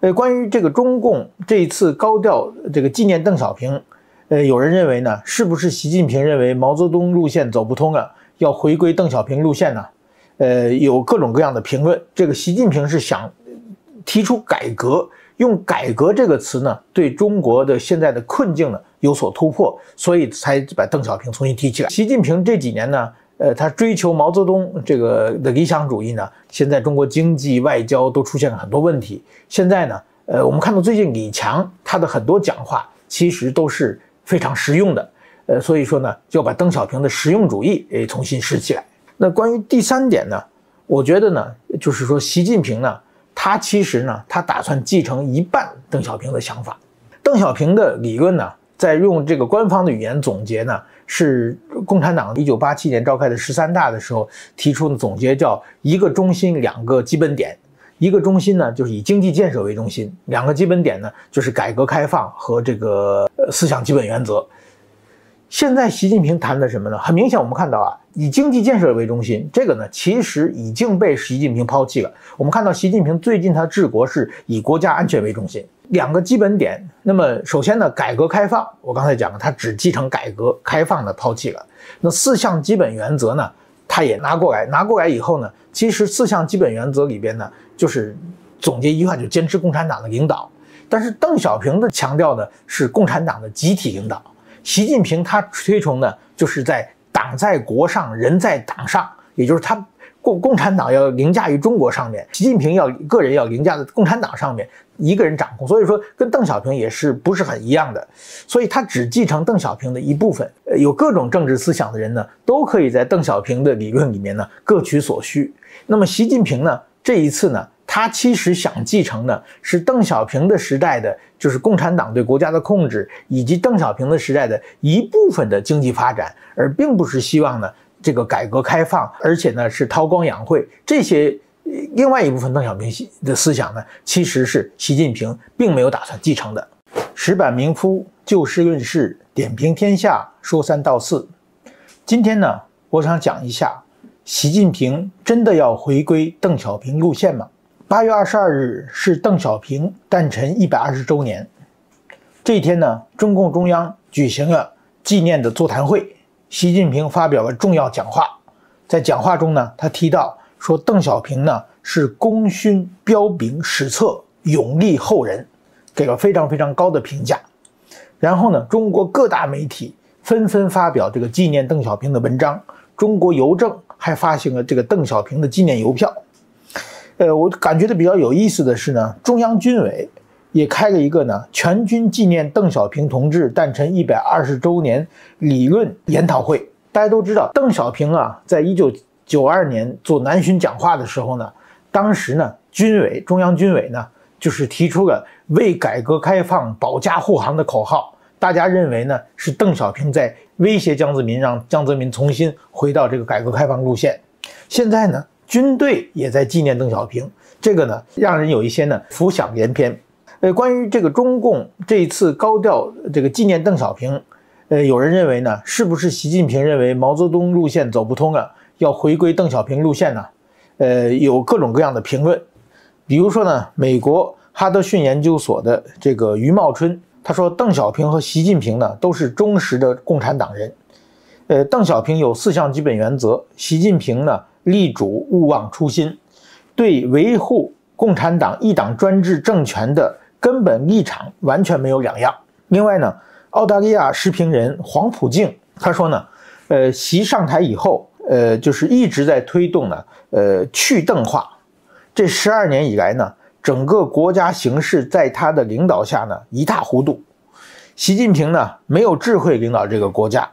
呃，关于这个中共这一次高调这个纪念邓小平，呃，有人认为呢，是不是习近平认为毛泽东路线走不通了，要回归邓小平路线呢？呃，有各种各样的评论。这个习近平是想提出改革，用“改革”这个词呢，对中国的现在的困境呢有所突破，所以才把邓小平重新提起来。习近平这几年呢，呃，他追求毛泽东这个的理想主义呢，现在中国经济、外交都出现了很多问题。现在呢，呃，我们看到最近李强他的很多讲话其实都是非常实用的，呃，所以说呢，就把邓小平的实用主义诶重新拾起来。那关于第三点呢，我觉得呢，就是说习近平呢，他其实呢，他打算继承一半邓小平的想法。邓小平的理论呢，在用这个官方的语言总结呢，是共产党一九八七年召开的十三大的时候提出的总结，叫一个中心，两个基本点。一个中心呢，就是以经济建设为中心；两个基本点呢，就是改革开放和这个思想基本原则。现在习近平谈的什么呢？很明显，我们看到啊，以经济建设为中心，这个呢，其实已经被习近平抛弃了。我们看到习近平最近他治国是以国家安全为中心，两个基本点。那么首先呢，改革开放，我刚才讲了，他只继承改革开放的抛弃了。那四项基本原则呢，他也拿过来，拿过来以后呢，其实四项基本原则里边呢，就是总结一句话，就坚持共产党的领导。但是邓小平的强调呢，是共产党的集体领导。习近平他推崇的就是在党在国上，人在党上，也就是他共共产党要凌驾于中国上面，习近平要个人要凌驾在共产党上面，一个人掌控。所以说跟邓小平也是不是很一样的，所以他只继承邓小平的一部分。有各种政治思想的人呢，都可以在邓小平的理论里面呢各取所需。那么习近平呢这一次呢？他其实想继承的是邓小平的时代的，就是共产党对国家的控制，以及邓小平的时代的一部分的经济发展，而并不是希望呢这个改革开放，而且呢是韬光养晦这些。另外一部分邓小平的思想呢，其实是习近平并没有打算继承的。石板明夫就事论事，点评天下，说三道四。今天呢，我想讲一下，习近平真的要回归邓小平路线吗？八月二十二日是邓小平诞辰一百二十周年，这一天呢，中共中央举行了纪念的座谈会，习近平发表了重要讲话。在讲话中呢，他提到说，邓小平呢是功勋彪炳史册，永立后人，给了非常非常高的评价。然后呢，中国各大媒体纷纷发表这个纪念邓小平的文章，中国邮政还发行了这个邓小平的纪念邮票。呃，我感觉的比较有意思的是呢，中央军委也开了一个呢全军纪念邓小平同志诞辰一百二十周年理论研讨会。大家都知道，邓小平啊，在一九九二年做南巡讲话的时候呢，当时呢，军委中央军委呢，就是提出了为改革开放保驾护航的口号。大家认为呢，是邓小平在威胁江泽民，让江泽民重新回到这个改革开放路线。现在呢？军队也在纪念邓小平，这个呢，让人有一些呢浮想联翩。呃，关于这个中共这一次高调这个纪念邓小平，呃，有人认为呢，是不是习近平认为毛泽东路线走不通了，要回归邓小平路线呢？呃，有各种各样的评论。比如说呢，美国哈德逊研究所的这个余茂春，他说邓小平和习近平呢都是忠实的共产党人。呃，邓小平有四项基本原则，习近平呢？立主勿忘初心，对维护共产党一党专制政权的根本立场完全没有两样。另外呢，澳大利亚时评人黄普静他说呢，呃，习上台以后，呃，就是一直在推动呢，呃，去邓化。这十二年以来呢，整个国家形势在他的领导下呢一塌糊涂。习近平呢没有智慧领导这个国家。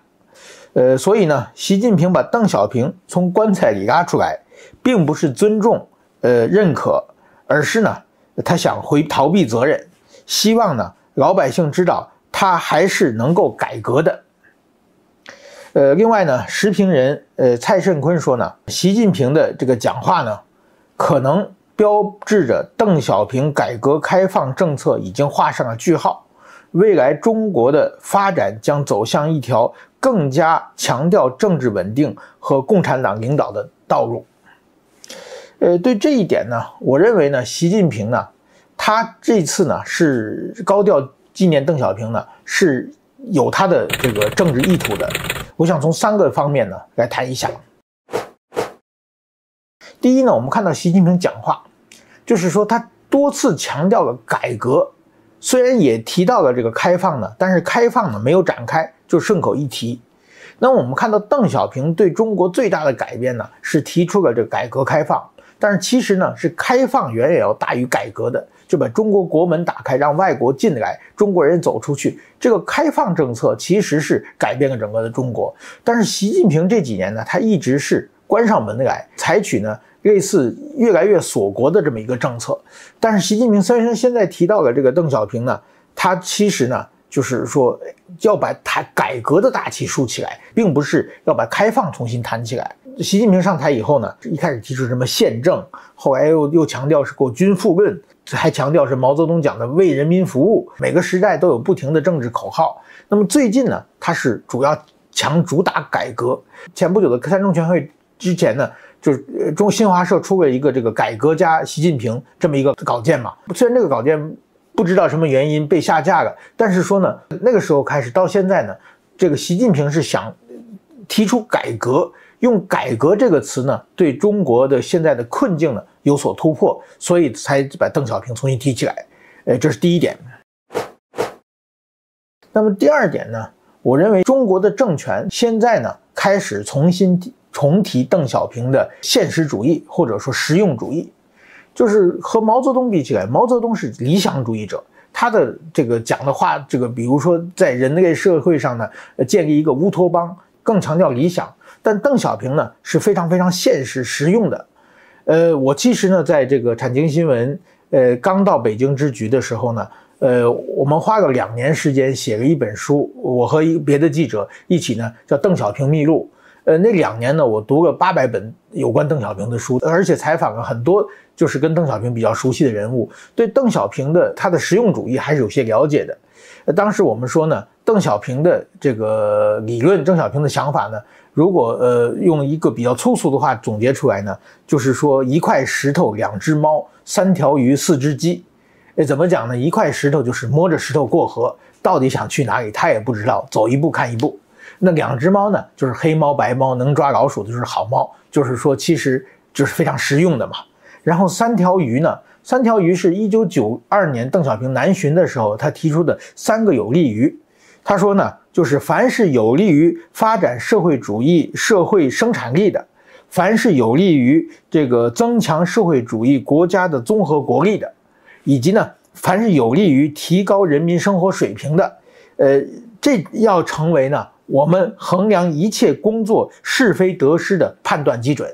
呃，所以呢，习近平把邓小平从棺材里拉出来，并不是尊重、呃认可，而是呢，他想回逃避责任，希望呢老百姓知道他还是能够改革的。呃，另外呢，时评人呃蔡胜坤说呢，习近平的这个讲话呢，可能标志着邓小平改革开放政策已经画上了句号，未来中国的发展将走向一条。更加强调政治稳定和共产党领导的道路。呃，对这一点呢，我认为呢，习近平呢，他。这次呢是高调纪念邓小平呢，是有他的这个政治意图的。我想从三个方面呢来谈一下。第一呢，我们看到习近平讲话，就是说他多次强调了改革，虽然也提到了这个开放呢，但是开放呢没有展开，就顺口一提。那我们看到邓小平对中国最大的改变呢，是提出了这个改革开放，但是其实呢是开放远远要大于改革的，就把中国国门打开，让外国进来，中国人走出去。这个开放政策其实是改变了整个的中国，但是习近平这几年呢，他一直是关上门来，采取呢。类似越来越锁国的这么一个政策，但是习近平虽然现在提到了这个邓小平呢，他其实呢就是说要把他改革的大旗竖起来，并不是要把开放重新谈起来。习近平上台以后呢，一开始提出什么宪政，后来又又强调是国军富论，还强调是毛泽东讲的为人民服务。每个时代都有不停的政治口号。那么最近呢，他是主要强主打改革。前不久的三中全会之前呢。就是中新华社出了一个这个改革家习近平这么一个稿件嘛，虽然这个稿件不知道什么原因被下架了，但是说呢，那个时候开始到现在呢，这个习近平是想提出改革，用改革这个词呢，对中国的现在的困境呢有所突破，所以才把邓小平重新提起来。呃，这是第一点。那么第二点呢，我认为中国的政权现在呢开始重新。重提邓小平的现实主义或者说实用主义，就是和毛泽东比起来，毛泽东是理想主义者，他的这个讲的话，这个比如说在人类社会上呢，建立一个乌托邦，更强调理想。但邓小平呢是非常非常现实实用的。呃，我其实呢在这个产经新闻，呃，刚到北京之局的时候呢，呃，我们花了两年时间写了一本书，我和一别的记者一起呢，叫《邓小平秘录》。呃，那两年呢，我读了八百本有关邓小平的书，而且采访了很多就是跟邓小平比较熟悉的人物，对邓小平的他的实用主义还是有些了解的。当时我们说呢，邓小平的这个理论，邓小平的想法呢，如果呃用一个比较粗俗的话总结出来呢，就是说一块石头，两只猫，三条鱼，四只鸡。呃，怎么讲呢？一块石头就是摸着石头过河，到底想去哪里他也不知道，走一步看一步。那两只猫呢？就是黑猫白猫，能抓老鼠的就是好猫，就是说其实就是非常实用的嘛。然后三条鱼呢？三条鱼是一九九二年邓小平南巡的时候他提出的三个有利于。他说呢，就是凡是有利于发展社会主义社会生产力的，凡是有利于这个增强社会主义国家的综合国力的，以及呢，凡是有利于提高人民生活水平的，呃，这要成为呢。我们衡量一切工作是非得失的判断基准，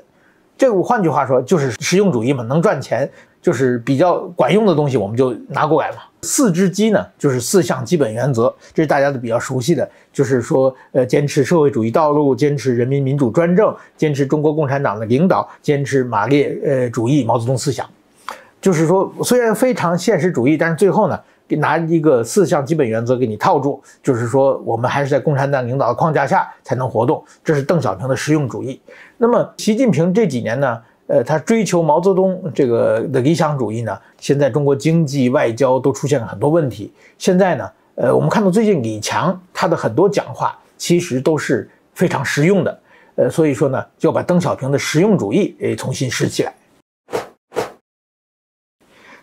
这个换句话说就是实用主义嘛，能赚钱就是比较管用的东西，我们就拿过来嘛。四只鸡呢，就是四项基本原则，这是大家都比较熟悉的，就是说，呃，坚持社会主义道路，坚持人民民主专政，坚持中国共产党的领导，坚持马列呃主义毛泽东思想，就是说，虽然非常现实主义，但是最后呢。拿一个四项基本原则给你套住，就是说我们还是在共产党领导的框架下才能活动，这是邓小平的实用主义。那么习近平这几年呢，呃，他追求毛泽东这个的理想主义呢，现在中国经济外交都出现了很多问题。现在呢，呃，我们看到最近李强他的很多讲话其实都是非常实用的，呃，所以说呢，就把邓小平的实用主义诶重新拾起来。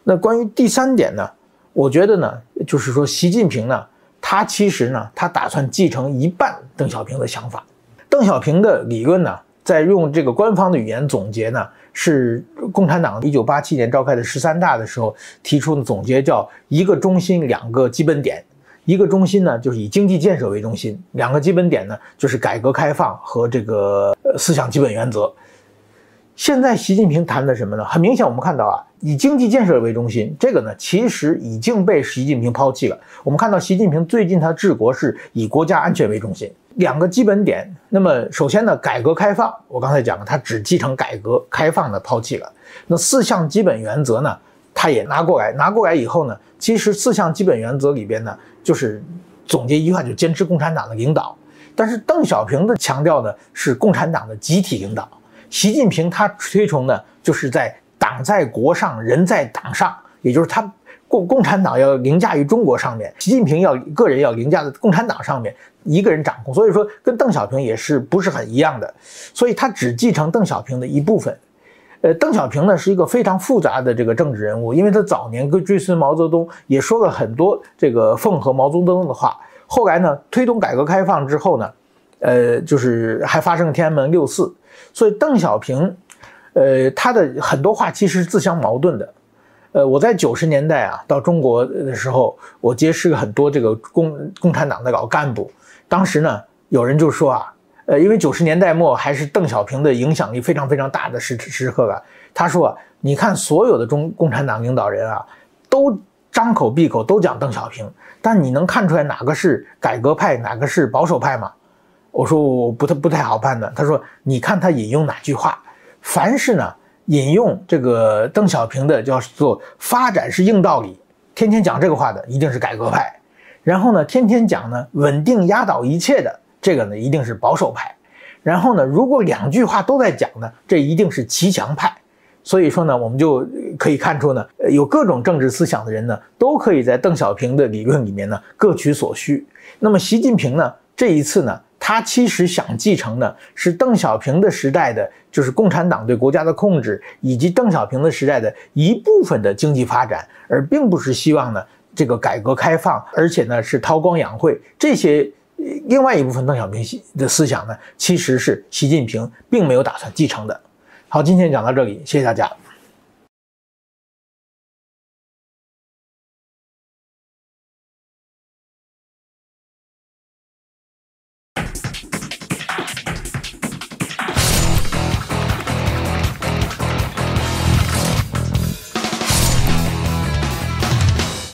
那关于第三点呢？我觉得呢，就是说，习近平呢，他其实呢，他打算继承一半邓小平的想法。邓小平的理论呢，在用这个官方的语言总结呢，是共产党一九八七年召开的十三大的时候提出的总结，叫一个中心，两个基本点。一个中心呢，就是以经济建设为中心；两个基本点呢，就是改革开放和这个思想基本原则。现在习近平谈的什么呢？很明显，我们看到啊，以经济建设为中心，这个呢，其实已经被习近平抛弃了。我们看到习近平最近他治国是以国家安全为中心，两个基本点。那么首先呢，改革开放，我刚才讲了，他只继承改革开放的抛弃了。那四项基本原则呢，他也拿过来，拿过来以后呢，其实四项基本原则里边呢，就是总结一句话，就坚持共产党的领导。但是邓小平的强调的是共产党的集体领导。习近平他推崇的就是在党在国上，人在党上，也就是他共共产党要凌驾于中国上面，习近平要个人要凌驾在共产党上面，一个人掌控。所以说，跟邓小平也是不是很一样的，所以他只继承邓小平的一部分。呃，邓小平呢是一个非常复杂的这个政治人物，因为他早年跟追随毛泽东，也说了很多这个奉和毛泽东的话。后来呢，推动改革开放之后呢，呃，就是还发生天安门六四，所以邓小平，呃，他的很多话其实是自相矛盾的。呃，我在九十年代啊到中国的时候，我结识了很多这个共共产党的老干部，当时呢，有人就说啊。呃，因为九十年代末还是邓小平的影响力非常非常大的时时刻啊。他说：“你看，所有的中共产党领导人啊，都张口闭口都讲邓小平，但你能看出来哪个是改革派，哪个是保守派吗？”我说：“我不太不太好判断。”他说：“你看他引用哪句话？凡是呢引用这个邓小平的叫做发展是硬道理，天天讲这个话的一定是改革派，然后呢天天讲呢稳定压倒一切的。”这个呢一定是保守派，然后呢，如果两句话都在讲呢，这一定是骑墙派。所以说呢，我们就可以看出呢，有各种政治思想的人呢，都可以在邓小平的理论里面呢各取所需。那么习近平呢，这一次呢，他其实想继承的是邓小平的时代的，就是共产党对国家的控制，以及邓小平的时代的一部分的经济发展，而并不是希望呢这个改革开放，而且呢是韬光养晦这些。另外一部分邓小平的思想呢，其实是习近平并没有打算继承的。好，今天讲到这里，谢谢大家。